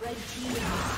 Red team